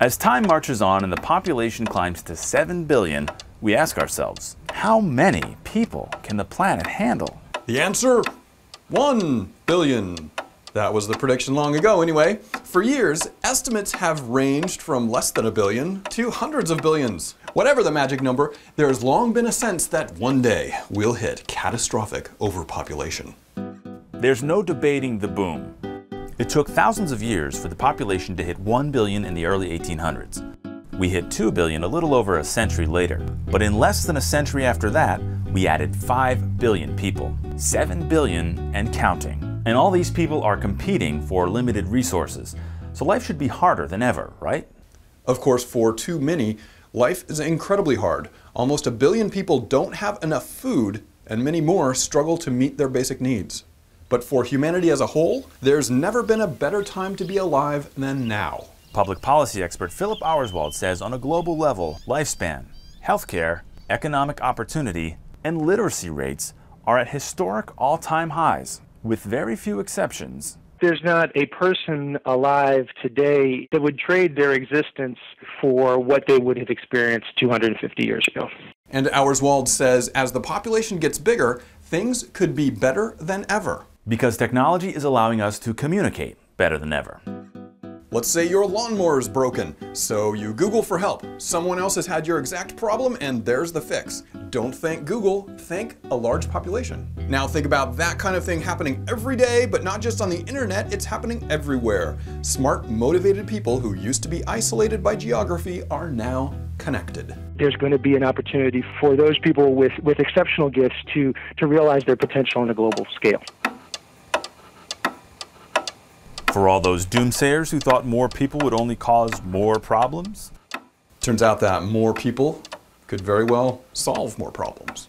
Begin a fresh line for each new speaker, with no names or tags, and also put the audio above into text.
As time marches on and the population climbs to 7 billion, we ask ourselves, how many people can the planet handle?
The answer 1 billion. That was the prediction long ago, anyway. For years, estimates have ranged from less than a billion to hundreds of billions. Whatever the magic number, there has long been a sense that one day we'll hit catastrophic overpopulation.
There's no debating the boom. It took thousands of years for the population to hit 1 billion in the early 1800s. We hit 2 billion a little over a century later. But in less than a century after that, we added 5 billion people. 7 billion and counting. And all these people are competing for limited resources. So life should be harder than ever, right?
Of course, for too many, life is incredibly hard. Almost a billion people don't have enough food, and many more struggle to meet their basic needs. But for humanity as a whole, there's never been a better time to be alive than now.
Public policy expert Philip Auerswald says on a global level, lifespan, healthcare, economic opportunity, and literacy rates are at historic all time highs, with very few exceptions.
There's not a person alive today that would trade their existence for what they would have experienced 250 years ago.
And Auerswald says as the population gets bigger, things could be better than ever
because technology is allowing us to communicate better than ever.
Let's say your lawnmower is broken, so you Google for help. Someone else has had your exact problem and there's the fix. Don't thank Google, thank a large population. Now think about that kind of thing happening every day, but not just on the internet, it's happening everywhere. Smart, motivated people who used to be isolated by geography are now connected.
There's going to be an opportunity for those people with, with exceptional gifts to, to realize their potential on a global scale.
For all those doomsayers who thought more people would only cause more problems?
Turns out that more people could very well solve more problems.